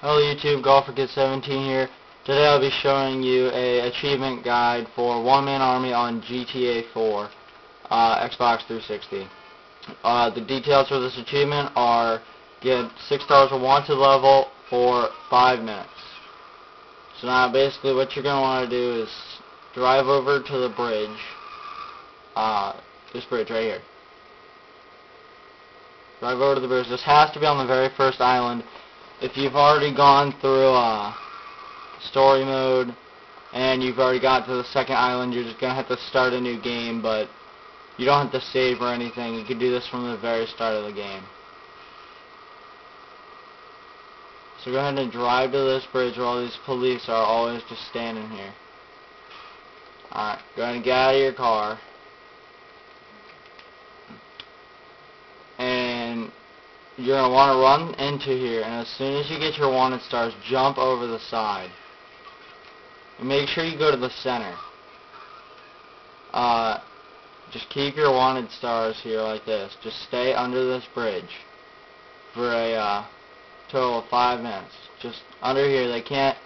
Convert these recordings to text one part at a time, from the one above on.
Hello YouTube, Golfer Kid 17 here. Today I'll be showing you a achievement guide for One Man Army on GTA 4, uh, Xbox 360. Uh, the details for this achievement are get 6 stars of wanted level for 5 minutes. So now basically what you're going to want to do is drive over to the bridge, uh, this bridge right here. Drive over to the bridge. This has to be on the very first island if you've already gone through uh, story mode and you've already got to the second island, you're just going to have to start a new game, but you don't have to save or anything. You can do this from the very start of the game. So go ahead and drive to this bridge where all these police are always just standing here. Alright, go ahead and get out of your car. You're going to want to run into here, and as soon as you get your wanted stars, jump over the side. And make sure you go to the center. Uh, just keep your wanted stars here like this. Just stay under this bridge for a uh, total of five minutes. Just under here. They can't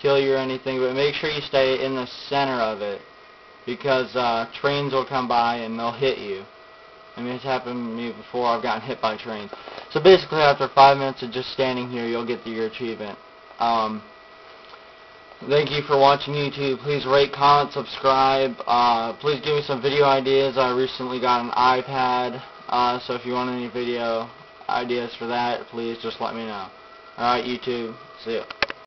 kill you or anything, but make sure you stay in the center of it because uh, trains will come by and they'll hit you. I mean, it's happened to me before. I've gotten hit by trains. So basically, after five minutes of just standing here, you'll get your achievement. Um, thank you for watching YouTube. Please rate, comment, subscribe. Uh, please give me some video ideas. I recently got an iPad, uh, so if you want any video ideas for that, please just let me know. Alright, YouTube. See ya.